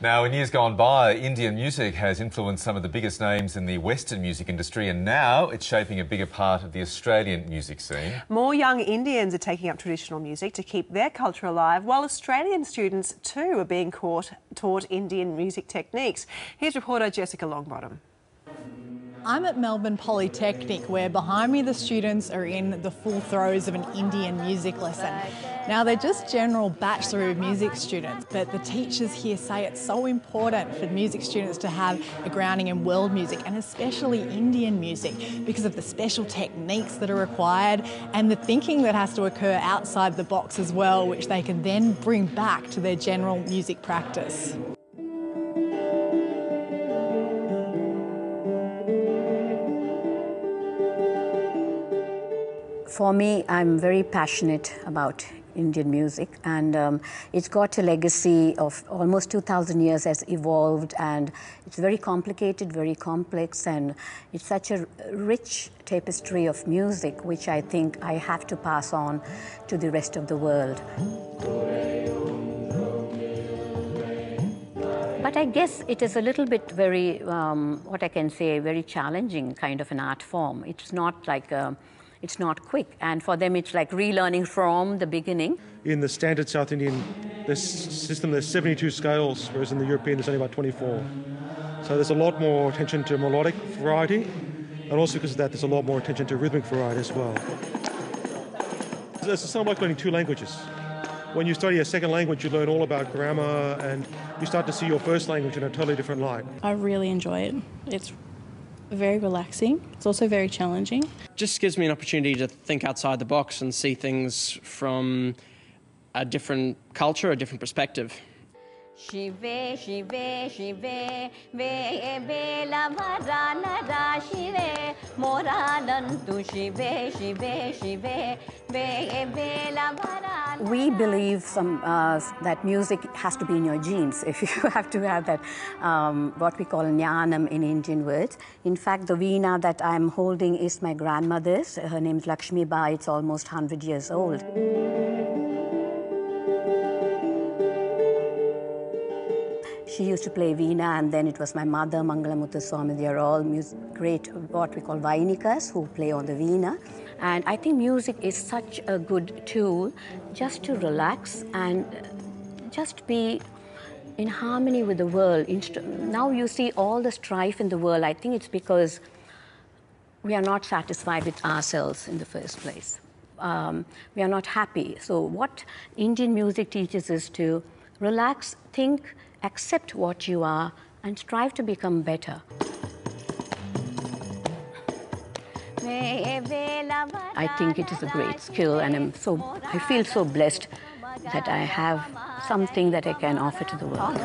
Now, in years gone by, Indian music has influenced some of the biggest names in the Western music industry, and now it's shaping a bigger part of the Australian music scene. More young Indians are taking up traditional music to keep their culture alive, while Australian students too are being caught, taught Indian music techniques. Here's reporter Jessica Longbottom. I'm at Melbourne Polytechnic, where behind me the students are in the full throes of an Indian music lesson. Now, they're just general Bachelor of Music students, but the teachers here say it's so important for music students to have a grounding in world music and especially Indian music because of the special techniques that are required and the thinking that has to occur outside the box as well, which they can then bring back to their general music practice. For me, I'm very passionate about Indian music, and um, it's got a legacy of almost 2,000 years, has evolved, and it's very complicated, very complex, and it's such a rich tapestry of music, which I think I have to pass on to the rest of the world. But I guess it is a little bit very, um, what I can say, very challenging kind of an art form. It's not like a, it's not quick. And for them, it's like relearning from the beginning. In the standard South Indian this system, there's 72 scales, whereas in the European, there's only about 24. So there's a lot more attention to melodic variety, and also because of that, there's a lot more attention to rhythmic variety as well. It's somewhat like learning two languages. When you study a second language, you learn all about grammar, and you start to see your first language in a totally different light. I really enjoy it. It's very relaxing. It's also very challenging. Just gives me an opportunity to think outside the box and see things from a different culture, a different perspective. ಶಿವೆ ಶಿವೆ ಶಿವೆ way ಬೇಲ ವರಾನರ ಶಿವೆ ಮೊರಾದಂತು ಶಿವೆ ಶಿವೆ ಶಿವೆ way ಬೇಲ ವರಾನ We believe some, uh, that music has to be in your genes. If you have to have that, um, what we call jnanam in Indian words. In fact, the veena that I'm holding is my grandmother's. Her name's Lakshmi Ba. It's almost 100 years old. She used to play veena, and then it was my mother, Mangalamuthu Swami. They are all great, what we call vainikas, who play on the veena. And I think music is such a good tool just to relax and just be in harmony with the world. Now you see all the strife in the world. I think it's because we are not satisfied with ourselves in the first place. Um, we are not happy. So, what Indian music teaches us to relax, think, accept what you are, and strive to become better. I think it is a great skill, and I'm so, I feel so blessed that I have something that I can offer to the world.